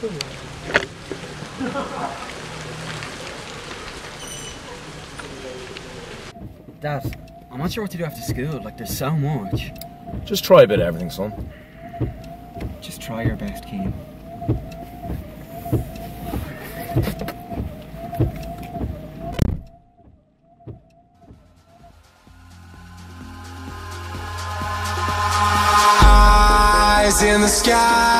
Dad, I'm not sure what to do after school. Like, there's so much. Just try a bit of everything, son. Just try your best, Keen. Eyes in the sky,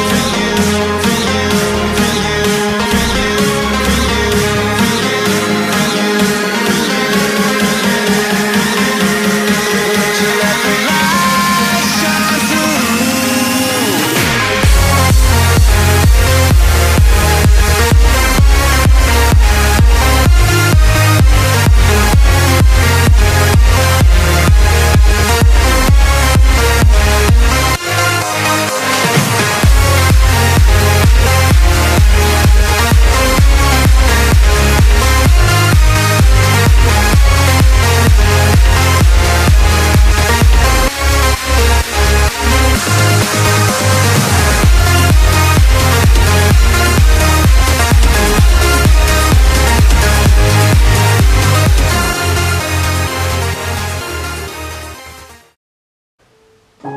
And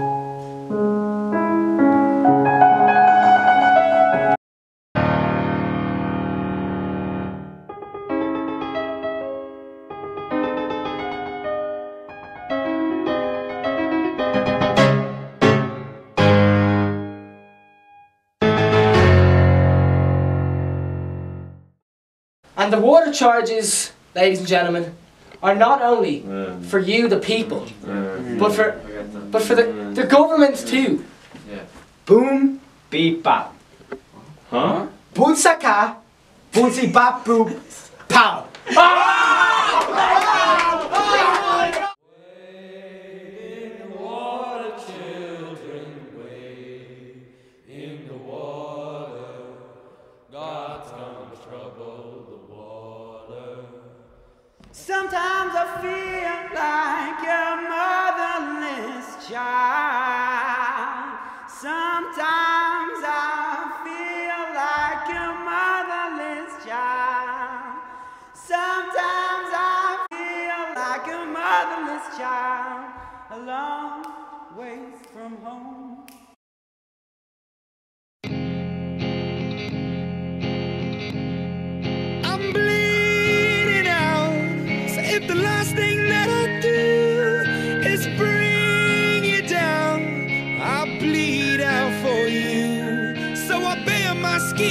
the water charges, ladies and gentlemen, are not only mm. for you, the people, mm. Mm. but for but for the, the government too. Boom, beep, bop. Huh? Bunsaka, bunsi bop boop, pow. Sometimes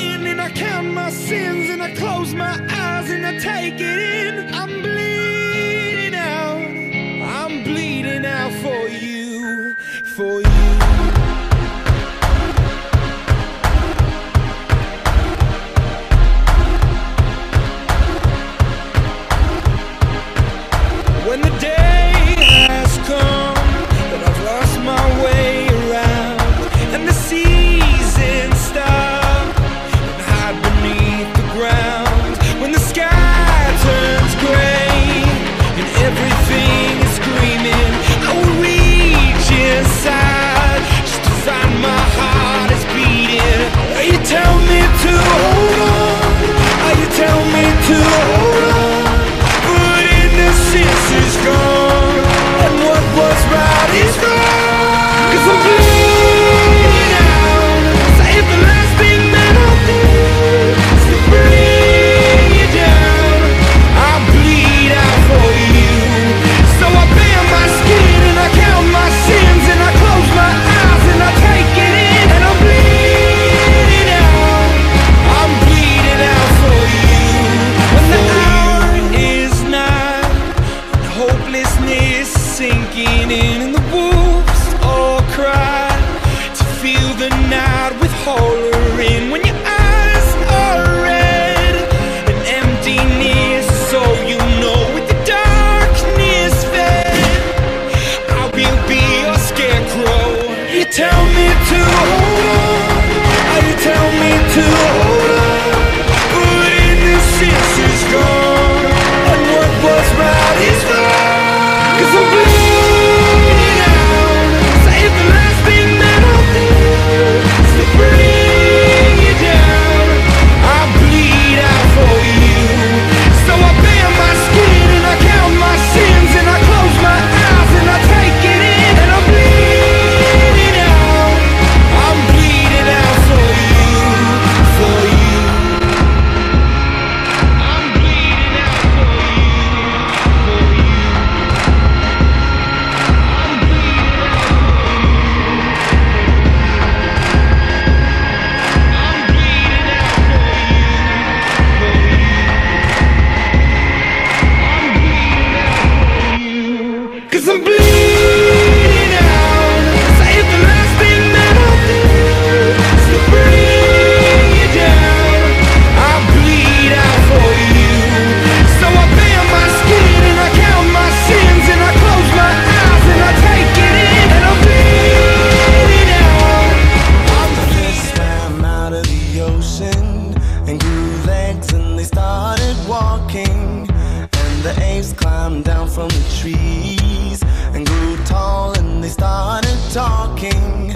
my and I count my sins and I close my eyes and I take it in. I'm talking.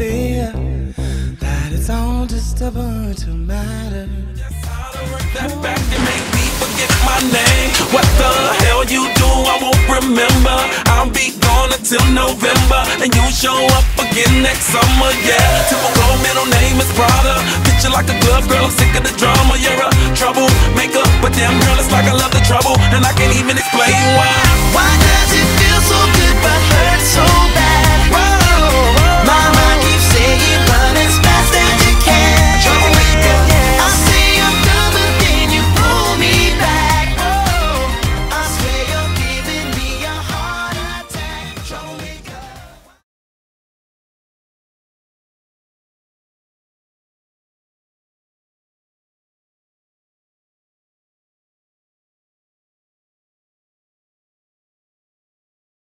fear that it's all just a bunch of matter. That fact that make me forget my name. What the hell you do? I won't remember. I'll be gone until November, and you show up again next summer. Yeah, typical middle name is Prada. Picture like a glove girl. I'm sick of the drama. You're a troublemaker, but damn girl, it's like I love the trouble, and I can't even explain why.